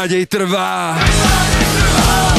nádej trvá. Hlavné